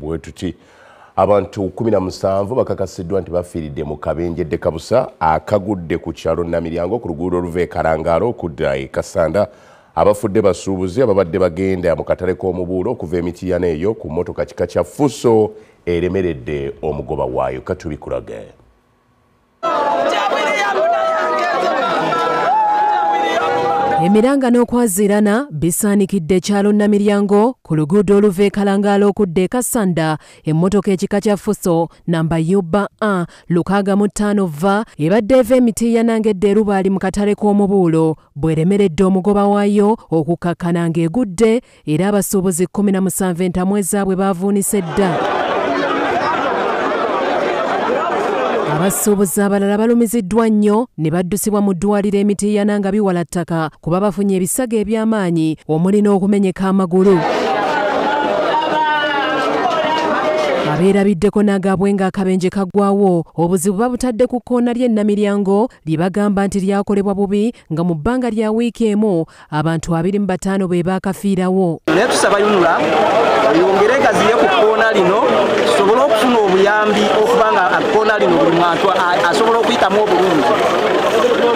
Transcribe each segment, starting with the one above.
bwe tuti abantu 17 bakakasiddwa nti bafiiridde mu kabenjedde kabusa akagudde ku kyalo namiryango ku luguudo oluva e kalangaalo okudda e kasanda. Abafudde basuubuzi ababadde bagenda mu katale k'omubuulo okuva emitiyana eyo ku mmotoka kika kya fuso eremeredde omugoba waayo katubikulage emiranga n'okwaziirana bisaanikidde ekyalo namiryango ku luguudo oluva e kalangaalo okudda e kasanda emmotoka ekika kya fuso namba uba 1 65 v ebadde eva emitiiyana ng'edda erubaali mu katale k'omubuulo. Bw'eremeredde omugoba waayo okukkakkana ng'egudde era abasuubuzi 17 entamu ezaabwe baavuunise dda abasuubuzi abalala balumiziddwa nnyo ne baddusibwa mu ddwaliro emitiiyana nga biwala ttaka kuba bafunye ebisago eby'amaanyi omuli n'okumenyeka amagulu. Abeerabiddeko n'agaabwe ng'akabenje kaggwawo. Obuzibu babutadde ku kkoona ly'ennamiryango lye bagamba nti lyakolebwa bubi nga mu bbanga lya wiiki emu abantu 25 be baakafiirawo. Naye tusaba yunula yongere egaziye ku kkoona lino tusobole okufuna obuyambi okuba kkoona lino buli muntu asobola okuyitamu obulungi.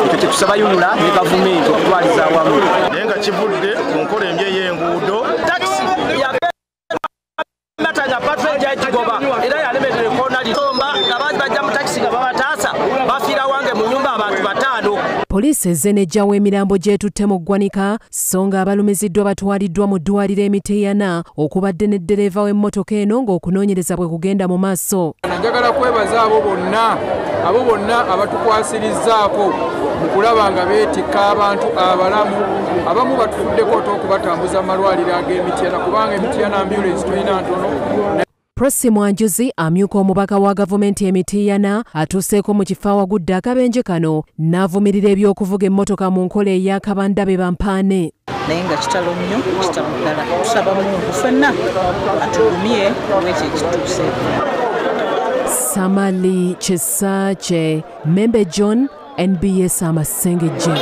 Ekyo kyetusaba yunula ne gavumenti okutwaliza awamu. Naye nga kivudde ku nkola embi ey'enguudo poliisi ezze n'ejjawo emirambo gyetutte mu ggwanika so nga abalumiziddwa batwaliddwa mu ddwaliro emiteeyana okubadde n'eddereeva w'emmotoka eno ng'okunoonyereza bwe kugenda mu maaso. Njagala kwebaza abo bonna abo bonna abatukwasirizzaako mu kulaba nga beetikka abantu abalamu abamu batufuddeko ota okubatambuza mu malwaliro ag'emityana kubanga emityana ambulance tulina ntono prosi mwanjuzi amyuka omubaka wa gavumenti emitiiyana atuuseeko mu kifo awagudde akabenje kano n'avumirira ebyokuvuga emmotoka mu nkola ey'akabandabe bampaane. Naye nga kitalo nnyo kitalo ddala. Tusaba mungu ffenna atulumye olwekyo ekituuseeko samali kisaache membe john nbs amasengejje